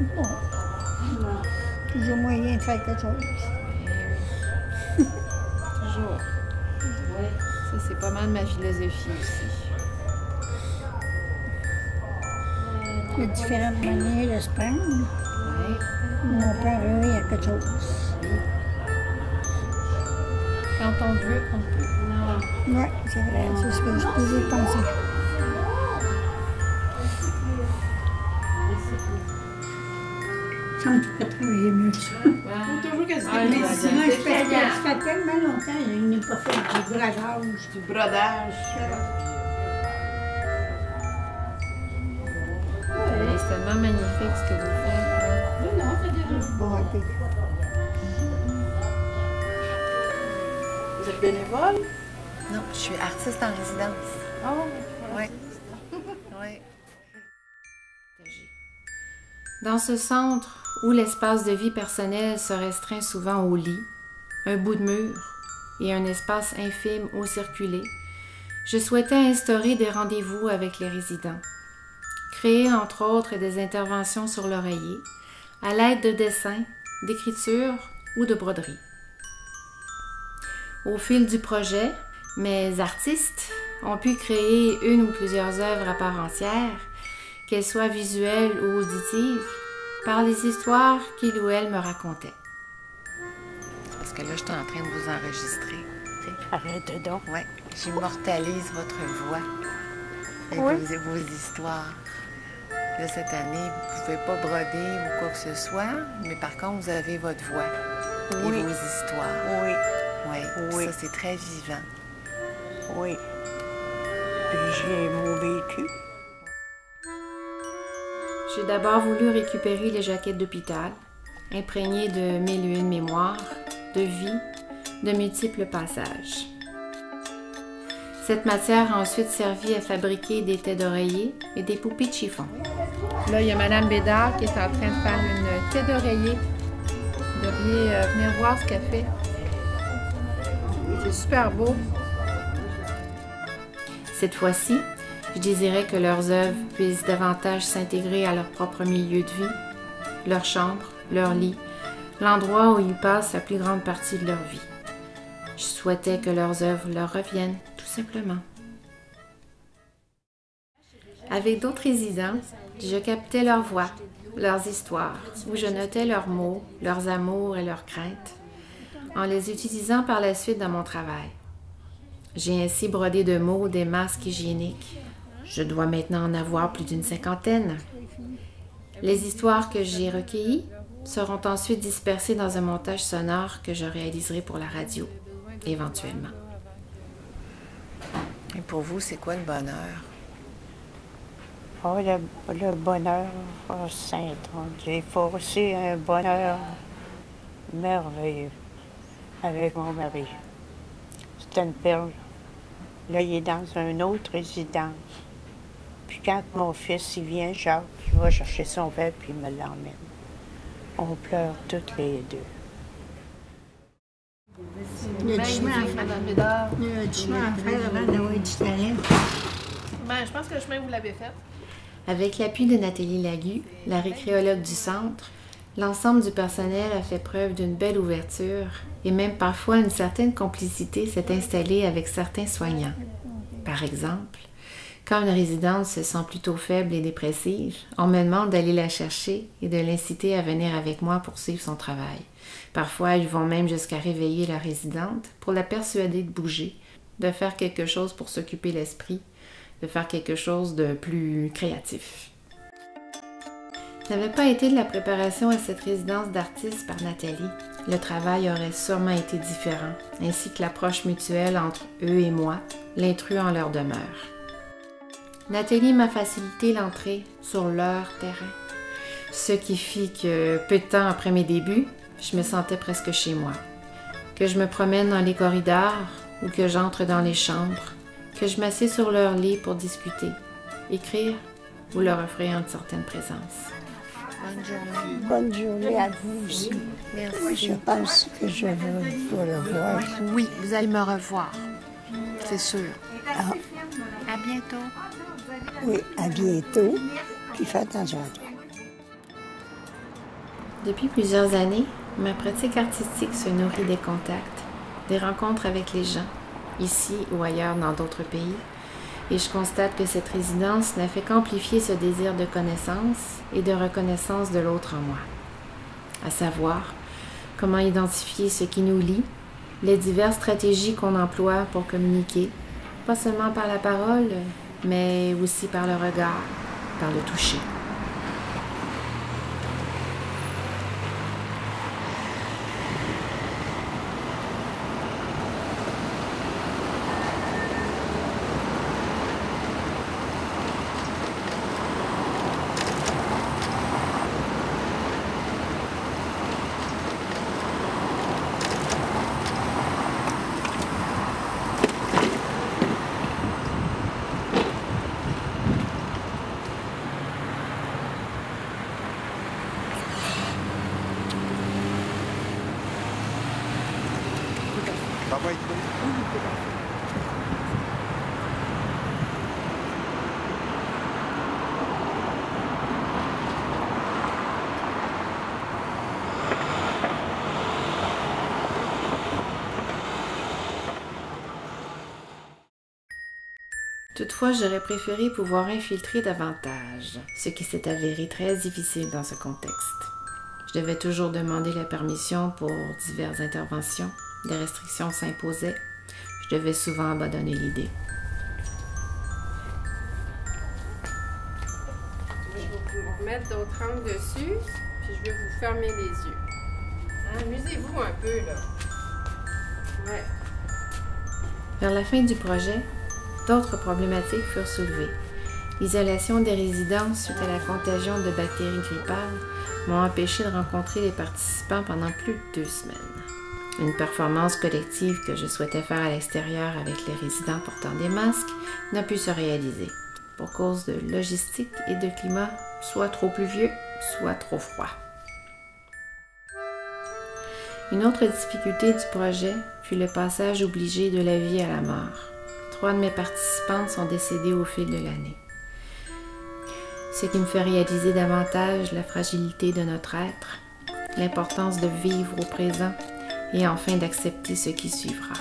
Bon. Toujours moyen de faire quelque chose. Toujours. Ça, c'est pas mal ma philosophie aussi. Il y a différentes manières de se prendre. Oui. Mon père, il y a quelque chose. Quand on veut, on peut. Oui, c'est vrai, c'est ce que je toujours pensé. Ça me ferait travailler mieux, ça. Toujours que c'est Ah, des je Moi, vois je fais, ça fait tellement longtemps que je n'ai pas fait du bradage. du brodage. Oui, c'est tellement magnifique ce que vous faites. Non, non, c'est déjà. Brodé. Vous êtes bénévole? Non, je suis artiste en résidence. Oh, Oui. Oui. Dans ce centre où l'espace de vie personnelle se restreint souvent au lit, un bout de mur et un espace infime où circuler, je souhaitais instaurer des rendez-vous avec les résidents. Créer entre autres des interventions sur l'oreiller à l'aide de dessins, d'écriture ou de broderie. Au fil du projet, mes artistes ont pu créer une ou plusieurs œuvres à part entière qu'elles soient visuelles ou auditives, par les histoires qu'il ou elle me racontait. Parce que là, je suis en train de vous enregistrer. Arrête donc. Oui. J'immortalise votre voix et Oui. vos, vos histoires. Là, cette année, vous ne pouvez pas broder ou quoi que ce soit, mais par contre, vous avez votre voix Oui. et vos histoires. Oui, Oui. Oui. Ça, c'est très vivant. oui. Puis j'ai mon vécu. J'ai d'abord voulu récupérer les jaquettes d'hôpital, imprégnées de mille et une mémoires, de vie, de multiples passages. Cette matière a ensuite servi à fabriquer des têtes d'oreiller et des poupées de chiffon. Là, il y a Madame Bédard qui est en train de faire une tête d'oreiller. Vous devriez euh, venir voir ce qu'elle fait. C'est super beau. Cette fois-ci, je désirais que leurs œuvres puissent davantage s'intégrer à leur propre milieu de vie, leur chambre, leur lit, l'endroit où ils passent la plus grande partie de leur vie. Je souhaitais que leurs œuvres leur reviennent, tout simplement. Avec d'autres résidents, je captais leurs voix, leurs histoires, où je notais leurs mots, leurs amours et leurs craintes, en les utilisant par la suite dans mon travail. J'ai ainsi brodé de mots des masques hygiéniques. Je dois maintenant en avoir plus d'une cinquantaine. Les histoires que j'ai recueillies seront ensuite dispersées dans un montage sonore que je réaliserai pour la radio, éventuellement. Et pour vous, c'est quoi le bonheur? Oh, le, le bonheur, oh, Saint J'ai forcé un bonheur merveilleux avec mon mari. C'est une perle. Là, il est dans une autre résidence. Puis quand mon fils il vient, Jacques, il va chercher son verre puis il me l'emmène. On pleure toutes les deux. Il y a du chemin à faire. Madame Bédard. Il y a du chemin à faire avant d'avoir du talent. Ben, je pense que le chemin, vous l'avez fait. Avec l'appui de Nathalie Lagu, la récréologue du centre, l'ensemble du personnel a fait preuve d'une belle ouverture et même parfois une certaine complicité s'est installée avec certains soignants. Par exemple, quand une résidente se sent plutôt faible et dépressive, on me demande d'aller la chercher et de l'inciter à venir avec moi pour suivre son travail. Parfois, ils vont même jusqu'à réveiller la résidente pour la persuader de bouger, de faire quelque chose pour s'occuper l'esprit, de faire quelque chose de plus créatif. Ce n'avait pas été de la préparation à cette résidence d'artistes par Nathalie. Le travail aurait sûrement été différent, ainsi que l'approche mutuelle entre eux et moi, l'intrus en leur demeure. Nathalie m'a facilité l'entrée sur leur terrain, ce qui fit que, peu de temps après mes débuts, je me sentais presque chez moi. Que je me promène dans les corridors ou que j'entre dans les chambres, que je m'assieds sur leur lit pour discuter, écrire ou leur offrir une certaine présence. Bonne journée. Bonne journée à vous aussi. Merci. Je pense que je vais vous le voir. Oui, vous allez me revoir. C'est sûr. Ah, bientôt. oui, à bientôt. Puis fais attention à toi. Depuis plusieurs années, ma pratique artistique se nourrit des contacts, des rencontres avec les gens, ici ou ailleurs dans d'autres pays, et je constate que cette résidence n'a fait qu'amplifier ce désir de connaissance et de reconnaissance de l'autre en moi. À savoir, comment identifier ce qui nous lie, les diverses stratégies qu'on emploie pour communiquer, pas seulement par la parole, mais aussi par le regard, par le toucher. Toutefois, j'aurais préféré pouvoir infiltrer davantage, ce qui s'est avéré très difficile dans ce contexte. Je devais toujours demander la permission pour diverses interventions, des restrictions s'imposaient, je devais souvent abandonner l'idée. Je vais vous remettre d'autres angles dessus, puis je vais vous fermer les yeux. Hein, Amusez-vous un peu, là. Ouais. Vers la fin du projet, d'autres problématiques furent soulevées. L'isolation des résidents suite à la contagion de bactéries grippales m'ont empêché de rencontrer les participants pendant plus de deux semaines. Une performance collective que je souhaitais faire à l'extérieur avec les résidents portant des masques n'a pu se réaliser pour cause de logistique et de climat soit trop pluvieux, soit trop froid. Une autre difficulté du projet fut le passage obligé de la vie à la mort. Trois de mes participantes sont décédées au fil de l'année. Ce qui me fait réaliser davantage la fragilité de notre être, l'importance de vivre au présent et enfin d'accepter ce qui suivra.